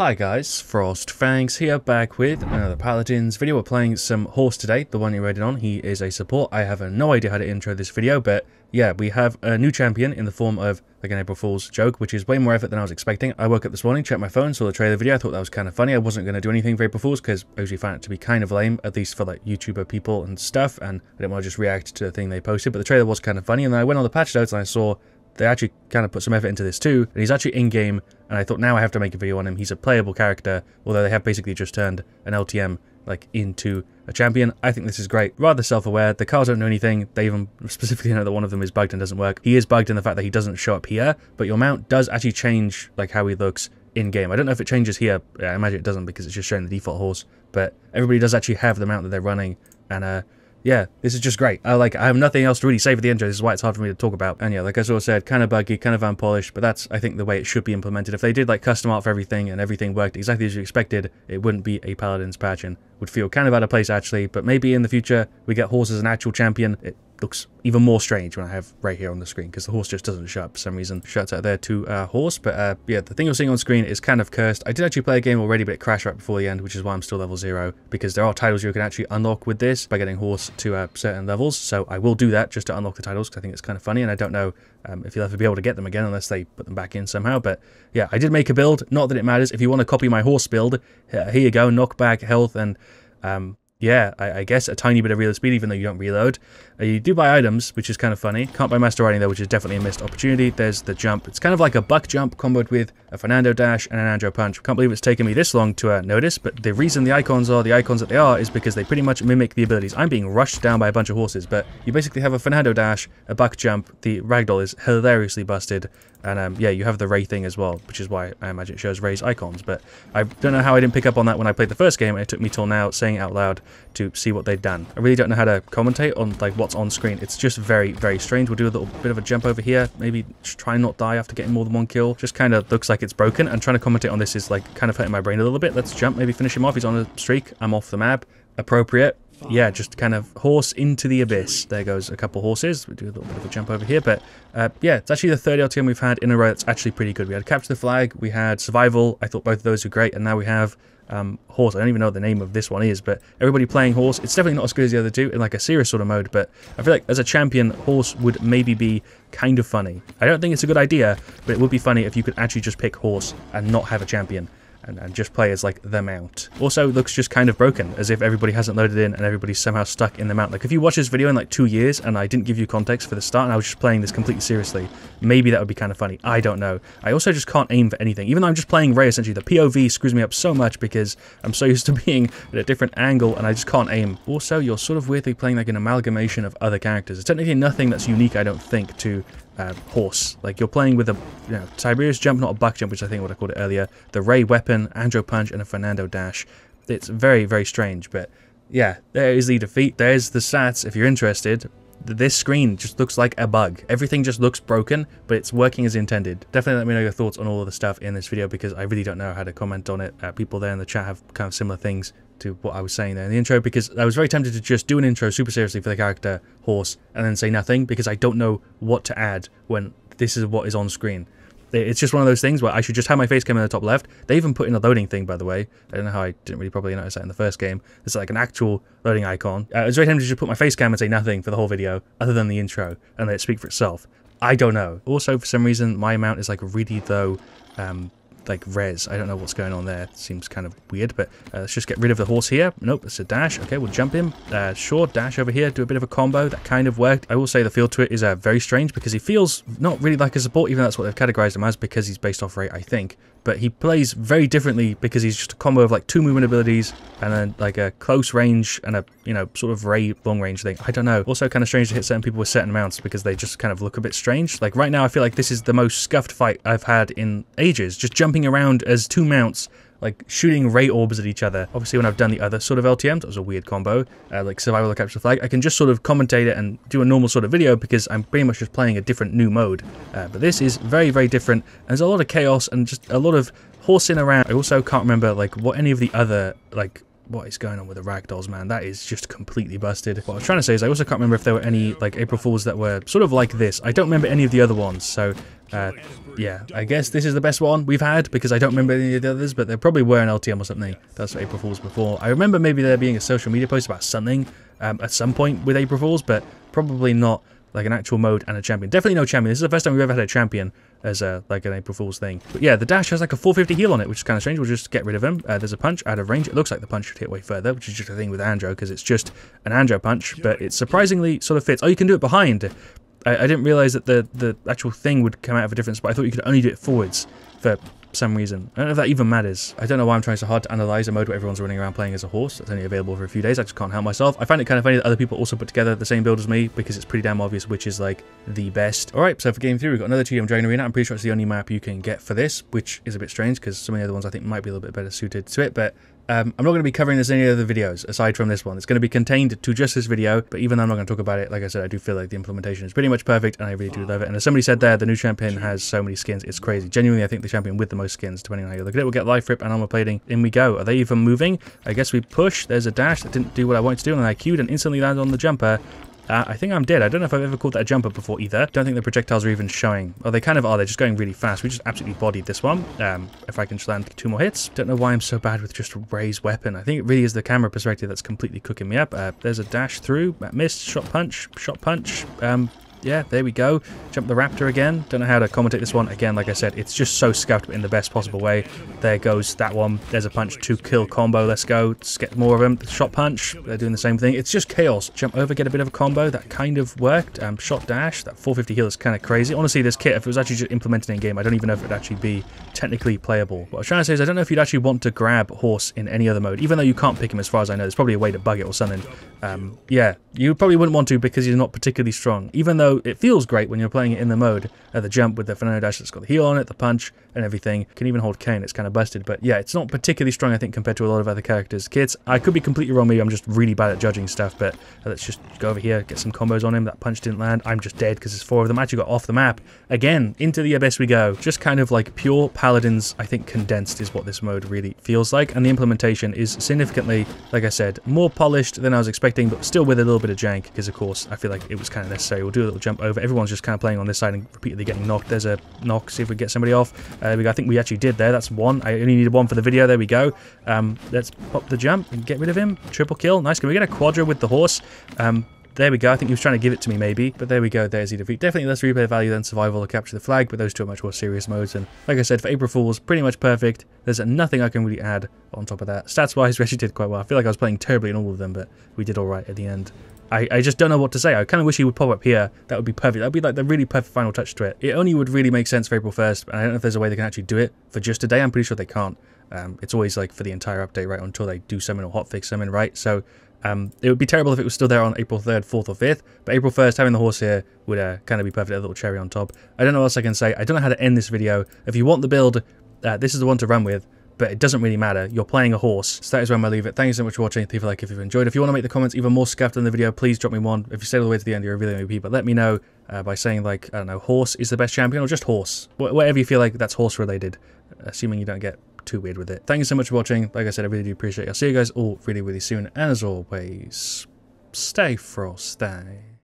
Hi guys, Frost Fangs here, back with another Paladins video. We're playing some Horse today, the one you rated on. He is a support. I have no idea how to intro this video, but yeah, we have a new champion in the form of like an April Fool's joke, which is way more effort than I was expecting. I woke up this morning, checked my phone, saw the trailer video, I thought that was kind of funny. I wasn't going to do anything for April Fool's because I usually find it to be kind of lame, at least for like YouTuber people and stuff, and I didn't want to just react to the thing they posted, but the trailer was kind of funny, and then I went on the patch notes and I saw they actually kind of put some effort into this too, and he's actually in-game, and I thought now I have to make a video on him. He's a playable character, although they have basically just turned an LTM like into a champion. I think this is great. Rather self-aware. The cars don't know anything. They even specifically know that one of them is bugged and doesn't work. He is bugged in the fact that he doesn't show up here, but your mount does actually change like how he looks in-game. I don't know if it changes here. I imagine it doesn't because it's just showing the default horse, but everybody does actually have the mount that they're running, and uh, yeah, this is just great. I like I have nothing else to really say for the intro. This is why it's hard for me to talk about. And yeah, like I sort of said, kind of buggy, kind of unpolished, but that's I think the way it should be implemented. If they did like custom art for everything and everything worked exactly as you expected, it wouldn't be a Paladins patch and would feel kind of out of place actually. But maybe in the future we get Horse as an actual champion. It looks even more strange when I have right here on the screen because the horse just doesn't show up for some reason. Shouts out there to uh, horse, but uh, yeah, the thing you're seeing on screen is kind of cursed. I did actually play a game already, but it crashed right before the end, which is why I'm still level zero because there are titles you can actually unlock with this by getting horse to uh, certain levels. So I will do that just to unlock the titles because I think it's kind of funny, and I don't know um, if you'll ever be able to get them again unless they put them back in somehow. But yeah, I did make a build. Not that it matters. If you want to copy my horse build, here you go. Knockback, health, and um, yeah, I, I, guess a tiny bit of real speed, even though you don't reload. Uh, you do buy items, which is kind of funny. Can't buy Master Riding, though, which is definitely a missed opportunity. There's the jump. It's kind of like a buck jump comboed with a Fernando dash and an Andro punch. Can't believe it's taken me this long to uh, notice, but the reason the icons are the icons that they are is because they pretty much mimic the abilities. I'm being rushed down by a bunch of horses, but you basically have a Fernando dash, a buck jump. The ragdoll is hilariously busted. And um, yeah, you have the Rei thing as well, which is why I imagine it shows Rei's icons. But I don't know how I didn't pick up on that when I played the first game, it took me till now saying it out loud to see what they'd done. I really don't know how to commentate on like what's on screen. It's just very, very strange. We'll do a little bit of a jump over here, maybe try and not die after getting more than one kill. Just kind of looks like it's broken, and trying to commentate on this is like kind of hurting my brain a little bit. Let's jump, maybe finish him off. He's on a streak. I'm off the map. Appropriate yeah, just kind of horse into the abyss. There goes a couple horses. We do a little bit of a jump over here, but uh, yeah, it's actually the third LTM we've had in a row that's actually pretty good. We had Capture the Flag, we had Survival. I thought both of those were great, and now we have um, Horse. I don't even know what the name of this one is, but everybody playing Horse. It's definitely not as good as the other two in like a serious sort of mode, but I feel like as a champion, Horse would maybe be kind of funny. I don't think it's a good idea, but it would be funny if you could actually just pick Horse and not have a champion and, and just play as like the mount. Also looks just kind of broken, as if everybody hasn't loaded in and everybody's somehow stuck in the mount. Like if you watch this video in like two years and I didn't give you context for the start and I was just playing this completely seriously, maybe that would be kind of funny. I don't know. I also just can't aim for anything. Even though I'm just playing Rei essentially, the POV screws me up so much because I'm so used to being at a different angle and I just can't aim. Also, you're sort of weirdly playing like an amalgamation of other characters. It's technically nothing that's unique, I don't think, to uh, horse. Like you're playing with a you know, Tiberius jump, not a buck jump, which I think what I called it earlier. The Rei weapon, Andro punch, and a Fernando dash. It's very, very strange, but yeah, there is the defeat. There's the stats if you're interested. This screen just looks like a bug. Everything just looks broken, but it's working as intended. Definitely let me know your thoughts on all of the stuff in this video because I really don't know how to comment on it. Uh, people there in the chat have kind of similar things to what I was saying there in the intro because I was very tempted to just do an intro super seriously for the character horse and then say nothing because I don't know what to add when this is what is on screen. It's just one of those things where I should just have my face cam in the top left. They even put in a loading thing, by the way. I don't know how I didn't really probably notice that in the first game. It's like an actual loading icon. Uh, I was very tempted to just put my face cam and say nothing for the whole video, other than the intro, and let it speak for itself. I don't know. Also, for some reason, my amount is like really low um, like res. I don't know what's going on there. Seems kind of weird, but uh, let's just get rid of the horse here. Nope, it's a dash. Okay, we'll jump him. Uh, dash over here, do a bit of a combo. That kind of worked. I will say the feel to it is uh, very strange because he feels not really like a support, even though that's what they've categorized him as because he's based off rate, I think but he plays very differently because he's just a combo of like two movement abilities and then like a close range and a you know sort of Rei long range thing i don't know also kind of strange to hit certain people with certain amounts because they just kind of look a bit strange like right now i feel like this is the most scuffed fight i've had in ages just jumping around as two mounts like shooting Rei orbs at each other. Obviously, when I've done the other sort of LTMs, that was a weird combo, uh, like survival capture the flag, I can just sort of commentate it and do a normal sort of video because I'm pretty much just playing a different new mode. Uh, but this is very, very different. There's a lot of chaos and just a lot of horsing around. I also can't remember like what any of the other like what is going on with the ragdolls, man? That is just completely busted. What I was trying to say is I also can't remember if there were any like April Fools that were sort of like this. I don't remember any of the other ones, so Uh, yeah, I guess this is the best one we've had because I don't remember any of the others, but there probably were an LTM or something. That's April Fool's before. I remember maybe there being a social media post about something um, at some point with April Fool's, but probably not like an actual mode and a champion. Definitely no champion. This is the first time we've ever had a champion as a like an April Fool's thing. But yeah, the dash has like a 450 heal on it, which is kind of strange. We'll just get rid of him. Uh, there's a punch out of range. It looks like the punch should hit way further, which is just a thing with Andro because it's just an Andro punch, but it surprisingly sort of fits. Oh, you can do it behind. I, I didn't realize that the the actual thing would come out of a different spot. I thought you could only do it forwards for some reason. I don't know if that even matters. I don't know why I'm trying so hard to analyze a mode where everyone's running around playing as a horse. That's only available for a few days. I just can't help myself. I find it kind of funny that other people also put together the same build as me because it's pretty damn obvious which is like the best. All right, so for game three, we've got another TDM Dragon Arena. I'm pretty sure it's the only map you can get for this, which is a bit strange because some of the other ones I think might be a little bit better suited to it, but um, I'm not going to be covering this in any other videos aside from this one. It's going to be contained to just this video, but even though I'm not going to talk about it, like I said, I do feel like the implementation is pretty much perfect, and I really do love it. And as somebody said there, the new champion has so many skins, it's crazy. Genuinely, I think the champion with the most skins, depending on how you look at it, will get life rip and armor plating. In we go. Are they even moving? I guess we push. There's a dash that didn't do what I wanted to do, and I queued and instantly landed on the jumper. Uh, I think I'm dead. I don't know if I've ever called that a jumper before either. Don't think the projectiles are even showing. Oh, they kind of are. They're just going really fast. We just absolutely bodied this one. Um, if I can just land two more hits. Don't know why I'm so bad with just a raised weapon. I think it really is the camera perspective that's completely cooking me up. Uh, there's a dash through. Missed. Shot punch. Shot punch. Um, yeah, there we go. Jump the Raptor again. Don't know how to commentate this one. Again, like I said, it's just so scuffed in the best possible way. There goes that one. There's a punch to kill combo. Let's go. Let's get more of them. Shot punch. They're doing the same thing. It's just chaos. Jump over, get a bit of a combo. That kind of worked. Um, shot dash. That 450 heal is kind of crazy. Honestly, this kit, if it was actually just implemented in game, I don't even know if it would actually be technically playable. What I was trying to say is I don't know if you'd actually want to grab Horse in any other mode, even though you can't pick him as far as I know. There's probably a way to bug it or something. Um, yeah, you probably wouldn't want to because he's not particularly strong, even though it feels great when you're playing it in the mode, uh, the jump with the Fernando Dash that's got the heal on it, the punch, and everything. Can even hold Kane, it's kind of busted. But yeah, it's not particularly strong, I think, compared to a lot of other characters. Kids, I could be completely wrong, maybe I'm just really bad at judging stuff, but let's just go over here, get some combos on him. That punch didn't land. I'm just dead because there's four of them. I actually got off the map. Again, into the abyss we go. Just kind of like pure Paladins, I think, condensed is what this mode really feels like. And the implementation is significantly, like I said, more polished than I was expecting, but still with a little bit of jank, because of course, I feel like it was kind of necessary. We'll do a little jump over. Everyone's just kind of playing on this side and repeatedly getting knocked. There's a knock, see if we get somebody off. Uh, we, I think we actually did there. That's one. I only needed one for the video. There we go. Um, let's pop the jump and get rid of him. Triple kill. Nice. Can we get a quadra with the horse? Um, there we go. I think he was trying to give it to me, maybe. But there we go. There's the defeat. Definitely less replay value than survival or capture the flag, but those two are much more serious modes. And like I said, for April Fools, pretty much perfect. There's nothing I can really add on top of that. Stats-wise, we actually did quite well. I feel like I was playing terribly in all of them, but we did all right at the end. I, I just don't know what to say. I kind of wish he would pop up here. That would be perfect. That would be like the really perfect final touch to it. It only would really make sense for April 1st, and I don't know if there's a way they can actually do it for just today. I'm pretty sure they can't. Um, it's always like for the entire update, right, until they do summon or hotfix summon, right? So um, it would be terrible if it was still there on April 3rd, 4th, or 5th, but April 1st, having the horse here would uh, kind of be perfect, a little cherry on top. I don't know what else I can say. I don't know how to end this video. If you want the build, uh, this is the one to run with but it doesn't really matter. You're playing a horse. So that is where I'm going to leave it. Thank you so much for watching. Leave a like if you've enjoyed. If you want to make the comments even more scuffed than the video, please drop me one. If you stay all the way to the end, you're a really MVP. But let me know uh, by saying, like, I don't know, horse is the best champion or just horse. Wh whatever you feel like that's horse related, assuming you don't get too weird with it. Thank you so much for watching. Like I said, I really do appreciate it. I'll see you guys all really, really soon. And as always, stay frosty.